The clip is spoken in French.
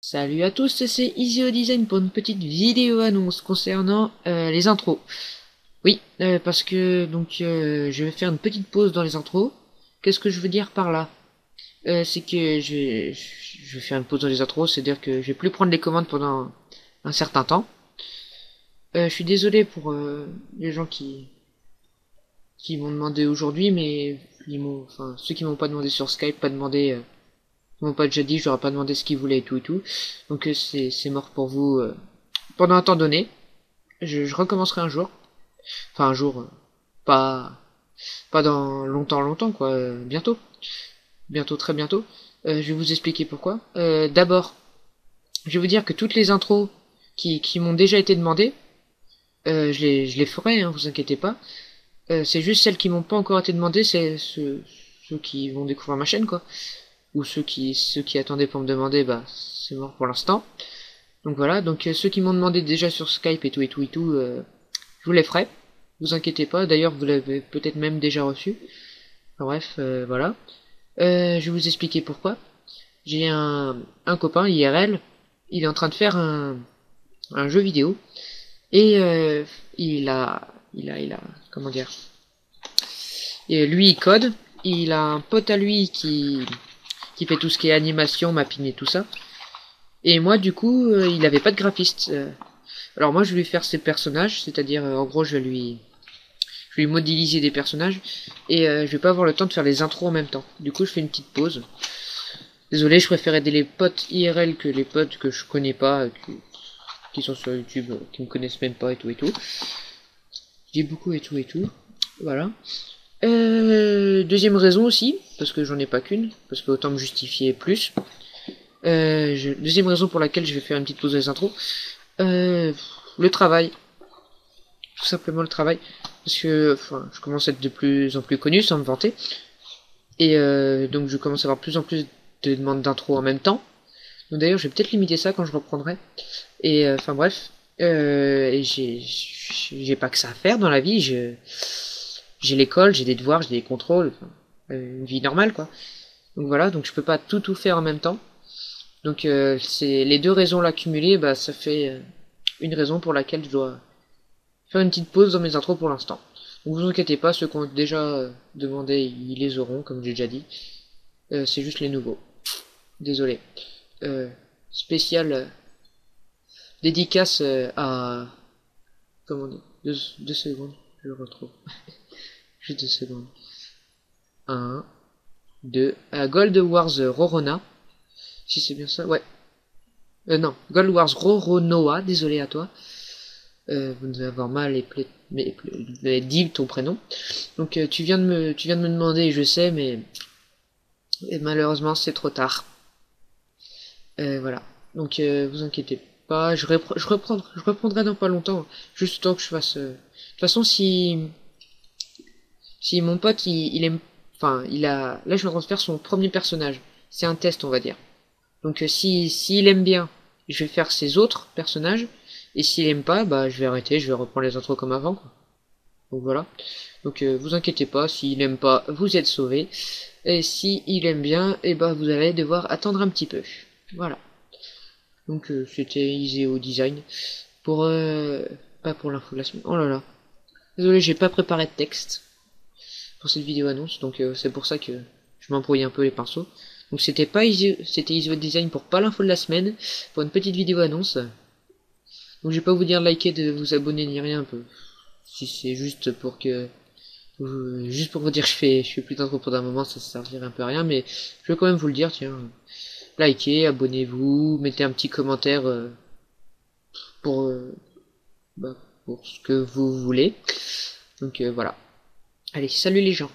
Salut à tous, c'est Easy Design pour une petite vidéo annonce concernant euh, les intros. Oui, euh, parce que donc euh, je vais faire une petite pause dans les intros. Qu'est-ce que je veux dire par là? C'est que je vais, je vais faire une pause dans les intros, c'est-à-dire que je vais plus prendre les commandes pendant un certain temps. je suis désolé pour les gens qui qui m'ont demandé aujourd'hui, mais ceux qui m'ont pas demandé sur Skype, pas demandé m'ont pas déjà dit, je leur ai pas demandé ce qu'ils voulaient et tout et tout. Donc euh, c'est mort pour vous euh, pendant un temps donné. Je, recommencerai un jour. Enfin un jour, euh, pas pas dans longtemps longtemps quoi, bientôt. Bientôt très bientôt. je vais vous expliquer pourquoi. D'abord, je vais vous dire que toutes les intros qui, m'ont déjà été demandées, je, les, je ferai, hein, vous inquiétez pas. c'est juste celles qui m'ont pas encore été demandées, c'est ceux, ceux qui vont découvrir ma chaîne quoi ou ceux qui ceux qui attendaient pour me demander, bah c'est mort pour l'instant. Donc voilà, donc euh, ceux qui m'ont demandé déjà sur Skype et tout et tout et tout, euh, je vous les ferai. Vous inquiétez pas, d'ailleurs vous l'avez peut-être même déjà reçu. bref, euh, voilà. je vais vous expliquer pourquoi. J'ai un, un copain IRL, il est en train de faire un, un jeu vidéo et il a il a il a comment dire? Et lui il code il a un pote à lui qui qui fait tout ce qui est animation, mapping et tout ça. Et moi, du coup, euh, il avait pas de graphiste. Euh. alors moi, je vais lui faire ses personnages, c'est-à-dire, euh, en gros, je vais lui, je vais lui modéliser des personnages, et je vais pas avoir le temps de faire les intros en même temps. Du coup, je fais une petite pause. Désolé, je préfère aider les potes IRL que les potes que je connais pas, qui sont sur YouTube, qui me connaissent même pas et tout et tout. Dis beaucoup et tout et tout. Voilà. Euh, deuxième raison aussi, parce que j'en ai pas qu'une, parce que autant me justifier plus. Euh, deuxième raison pour laquelle je vais faire une petite pause des intros. Euh, le travail. Tout simplement le travail. Parce que enfin, je commence à être de plus en plus connu sans me vanter. Et euh, donc je commence à avoir plus en plus de demandes d'intro en même temps. Donc d'ailleurs je vais peut-être limiter ça quand je reprendrai. Et euh, enfin bref. Euh, j'ai pas que ça à faire dans la vie. Je j'ai l'école, j'ai des devoirs, j'ai des contrôles, euh, une vie normale quoi. Donc voilà, donc je peux pas tout tout faire en même temps. Donc euh, c'est les deux raisons l'accumuler, bah ça fait euh, une raison pour laquelle je dois faire une petite pause dans mes intros pour l'instant. Donc vous inquiétez pas, ceux qui ont déjà demandé, ils les auront, comme j'ai déjà dit. c'est juste les nouveaux. Désolé. spécial dédicace à comment dire deux, deux secondes, je le retrouve. Deux secondes. 1, 2. Euh, Gold Wars Rorona. Si c'est bien ça, ouais. Euh, non, Gold Wars Roronoa, désolé à toi. Euh, vous devez avoir mal et mais, dit ton prénom. Donc tu viens de me tu viens de me demander, je sais, mais malheureusement c'est trop tard. Voilà. Donc vous inquiétez pas, je, je, reprendrai, je reprendrai dans pas longtemps, juste tant que je fasse. De toute façon, si si mon pote, il, aime, enfin, il a, là, je vais faire son premier personnage. C'est un test, on va dire. Donc, euh, si, s'il aime bien, je vais faire ses autres personnages. Et s'il aime pas, bah, je vais arrêter, je vais reprendre les intros comme avant, quoi. Donc voilà. Donc, euh, vous inquiétez pas, s'il aime pas, vous êtes sauvé. Et si il aime bien, et eh bah, vous allez devoir attendre un petit peu. Voilà. Donc, euh, c'était au design. Pour, pas pour l'info de la semaine. Oh là là. Désolé, j'ai pas préparé de texte pour cette vidéo annonce, donc euh, c'est pour ça que je m'embrouille un peu les pinceaux. Donc c'était pas c'était easy design pour pas l'info de la semaine, pour une petite vidéo annonce. Donc je vais pas vous dire de liker, de vous abonner ni rien, peu. si c'est juste pour que juste pour vous dire je fais je fais plus d'intro pour un moment, ça servirait un peu à rien, mais je vais quand même vous le dire, tiens, likez, abonnez-vous, mettez un petit commentaire euh, pour euh, bah, pour ce que vous voulez. Donc voilà. Allez, salut les gens